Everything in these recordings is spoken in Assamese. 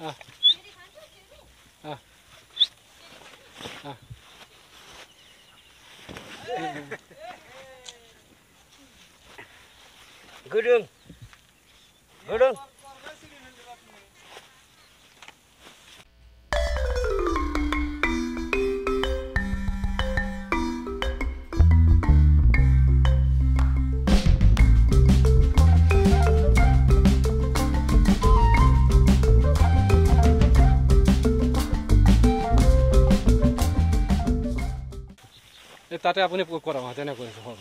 А. А. А. 그릉 그릉 তাতে আপুনি কৰক অঁ তেনে কৰিছোঁ হ'ব।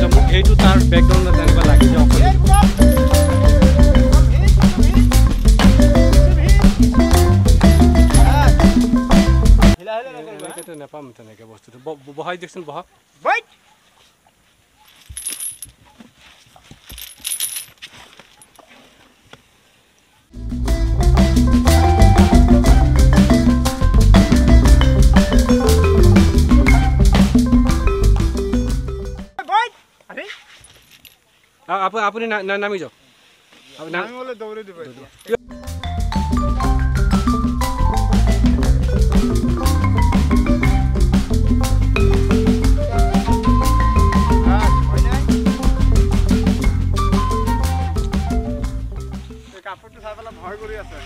যাম মোক সেইটো তাৰ বেকগ্ৰাউণ্ডত জানিব লাগি যাওক এনেকেতো নাপাম তেনেকৈ বস্তুটো। বহাই দিয়কচোন বহা আপুনি নামি যাওক। দিবে কাপোৰটো চাই পেলাই ভয় কৰি আছে।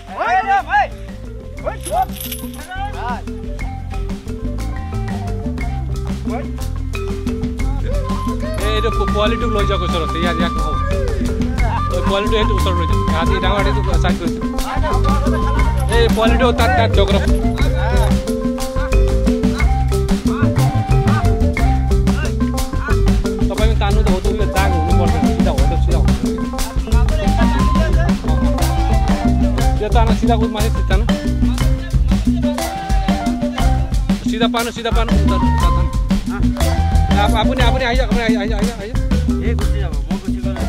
এই এইটো পো- পোৱালিটোক লৈ যাওক ওচৰত ইয়াত ইয়াক নহ'ব এই পোৱালিটো সেইটো ওচৰত লৈ যাওক হাতী ডাঙৰ হাতীটো চাইড কৰি দিয়ক। এই পোৱালিটো তাত তাত জগ্ৰফ तपाईँ तान्नु त हो त उयो दाग हुनु पर्दैन सिधा हो त सिधा हुनु त्यो तान सिधा उस माथि तान सिधा पानु सिधा पानु आफूले आफूले आइज आइज आइज आइज। ए खुसी अब म खुसी गरेर